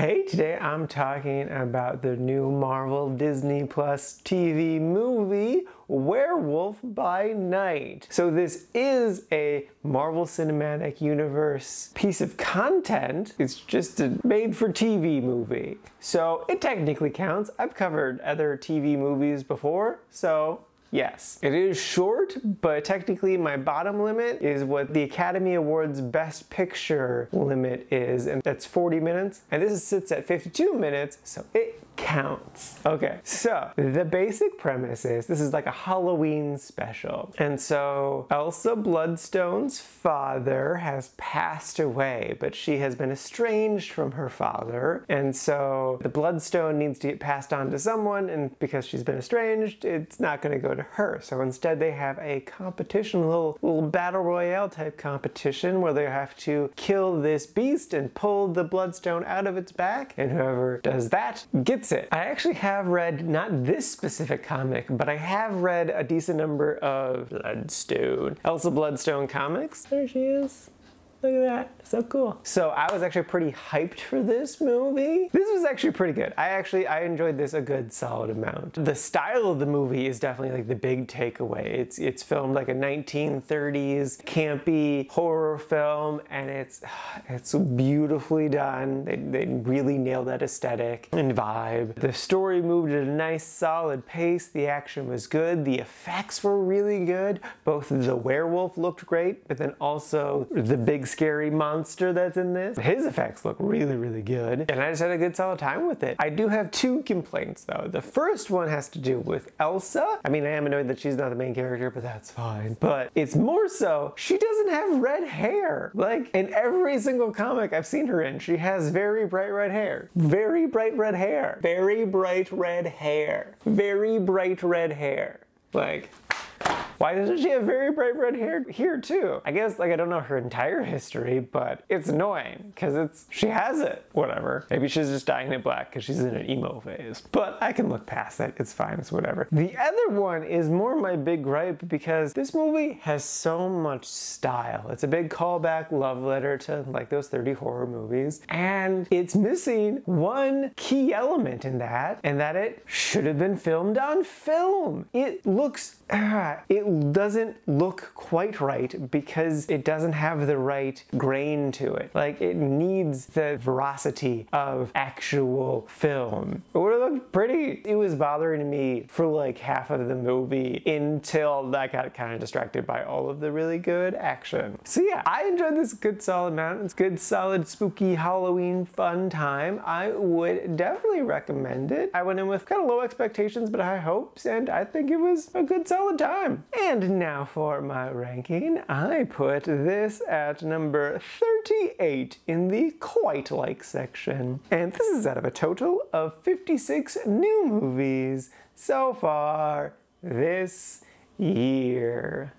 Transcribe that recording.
Hey, today I'm talking about the new Marvel Disney Plus TV movie, Werewolf by Night. So this is a Marvel Cinematic Universe piece of content. It's just a made for TV movie. So it technically counts. I've covered other TV movies before, so Yes, it is short, but technically my bottom limit is what the Academy Awards Best Picture limit is, and that's 40 minutes. And this sits at 52 minutes, so it counts. Okay, so the basic premise is this is like a Halloween special. And so Elsa Bloodstone's father has passed away, but she has been estranged from her father. And so the Bloodstone needs to get passed on to someone, and because she's been estranged, it's not going to go to her. So instead, they have a competition, a little, little battle royale type competition where they have to kill this beast and pull the Bloodstone out of its back. And whoever does that gets it. I actually have read not this specific comic, but I have read a decent number of Bloodstone, Elsa Bloodstone comics. There she is. Look at that, so cool. So I was actually pretty hyped for this movie. This was actually pretty good. I actually, I enjoyed this a good solid amount. The style of the movie is definitely like the big takeaway. It's, it's filmed like a 1930s campy horror film and it's, it's beautifully done. They, they really nailed that aesthetic and vibe. The story moved at a nice solid pace. The action was good. The effects were really good. Both the werewolf looked great, but then also the big scary monster that's in this. His effects look really, really good. And I just had a good solid time with it. I do have two complaints though. The first one has to do with Elsa. I mean, I am annoyed that she's not the main character, but that's fine. But it's more so, she doesn't have red hair. Like in every single comic I've seen her in, she has very bright red hair. Very bright red hair. Very bright red hair. Very bright red hair. Like, why doesn't she have very bright red hair here too? I guess like I don't know her entire history, but it's annoying because it's she has it. Whatever. Maybe she's just dyeing it black because she's in an emo phase. But I can look past that. It's fine. It's whatever. The other one is more my big gripe because this movie has so much style. It's a big callback love letter to like those 30 horror movies, and it's missing one key element in that, and that it should have been filmed on film. It looks ah, it doesn't look quite right because it doesn't have the right grain to it. Like it needs the veracity of actual film. It would have looked pretty. It was bothering me for like half of the movie until I got kind of distracted by all of the really good action. So yeah, I enjoyed this good solid amount. It's good solid spooky Halloween fun time. I would definitely recommend it. I went in with kind of low expectations but high hopes and I think it was a good solid time. And now for my ranking. I put this at number 38 in the quite like section. And this is out of a total of 56 new movies so far this year.